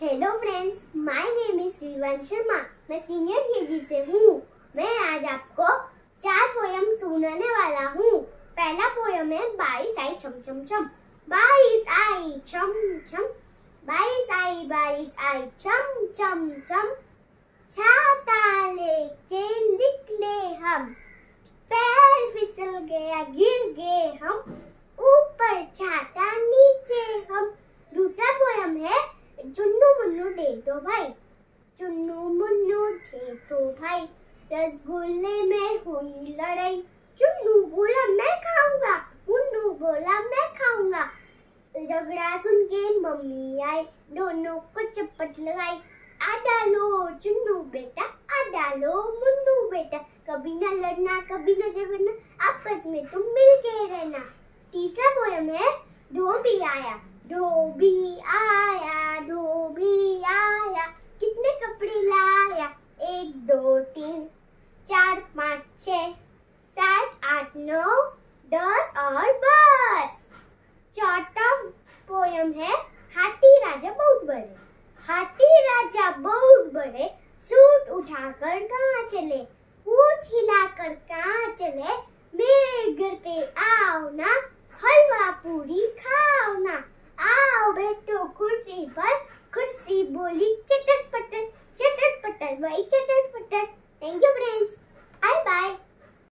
Hello friends my name is Shrivan Sharma मैं senior KG से हूँ। मैं आज आपको चार पोयम सुनाने वाला हूँ। पहला पोयम है, बारिश आई छम छम छम बारिश आई छम छम बारिश आई बारिश आई छम छम छम छाता लेके निकले हम। पैर फिसल गया, गिर गए हम। ऊपर छाता, नीचे हम। दूसरा पोयम है मुन्नू देख दो भाई चुन्नू मुन्नू देख दो भाई रसगुल्ले में हुई लड़ाई चुन्नू बोला मैं खाऊँगा मुन्नू बोला मैं खाऊँगा झगड़ा सुन के मम्मी आई दोनों को चप्पट लगाई आ डालो चुन्नू बेटा आ डालो मुन्नू बेटा कभी ना लड़ना कभी ना झगड़ना आपस में तुम मिल के रहना तीसरा पोयम है धोबी आया धोबी आया छः सात आठ नौ, दस और बस। चौथा पोयम है, हाथी राजा बहुत बड़े। हाथी राजा बहुत बड़े, सूट उठाकर कहाँ चले? पूछ हिलाकर कहाँ चले? मेरे घर पे आओ ना, हलवा पूरी खाओ ना। आओ बैठो कुर्सी पर, कुर्सी बोली चटक पटक चटक पटक भाई चटक पटक thank you friends Bye bye.